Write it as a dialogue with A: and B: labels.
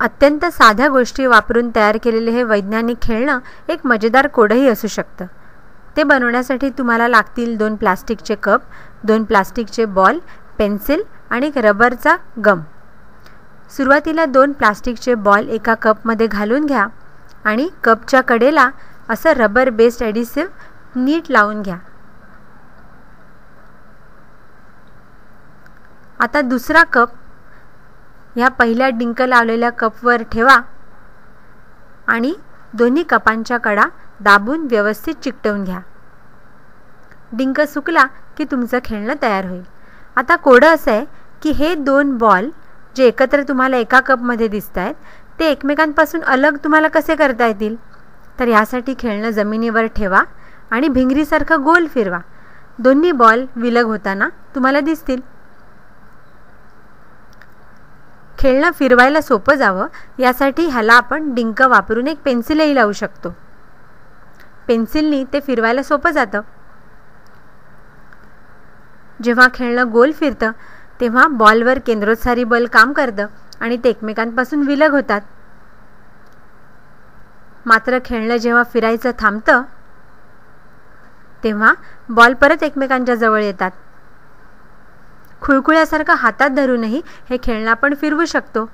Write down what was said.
A: अत्यंत साध्या गोष्टी वापरून तयार केलेले हे वैज्ञानिक खेळणं एक मजेदार कोडही असू शकतं. ते बनवण्यासाठी तुम्हाला लागतील दोन प्लास्टिकचे कप दोन प्लास्टिकचे बॉल पेन्सिल आणि एक रबरचा गम. सुरुवातीला दोन प्लास्टिकचे बॉल एका कपमध्ये घालून घ्या आणि कपच्या कडेला असं रबर बेस्ड ॲडिसिव्ह नीट लावून घ्या. आता दुसरा कप ह्या पहिल्या डिंक लावलेल्या कपवर ठेवा आणि दोन्ही कपांच्या कडा दाबून व्यवस्थित चिकटवून घ्या. डिंक सुकला की तुमचं खेळणं तयार होईल. आता कोडं असं आहे की हे दोन बॉल जे एकत्र तुम्हाला एका कपमध्ये दिसत आहेत ते एकमेकांपासून अलग तुम्हाला कसे करता येतील? तर यासाठी खेळणं जमिनीवर ठेवा आणि भिंगरीसारखं गोल फिरवा. दोन्ही बॉल विलग होताना तुम्हाला दिसतील. खेळणं फिरवायला सोपं जावं यासाठी ह्याला आपण डिंक वापरून एक पेन्सिलही लावू शकतो. पेन्सिलनी ते फिरवायला सोपं जातं. जेव्हा खेळणं गोल फिरतं तेव्हा बॉलवर केंद्रोत्सारी बल काम करतं आणि ते एकमेकांपासून विलग होतात. मात्र खेळणं जेव्हा फिरायचं थांबतं तेव्हा बॉल परत एकमेकांच्या जवळ येतात. खुळखुळ्यासारखं हातात धरूनही हे खेळणं आपण फिरवू शकतो.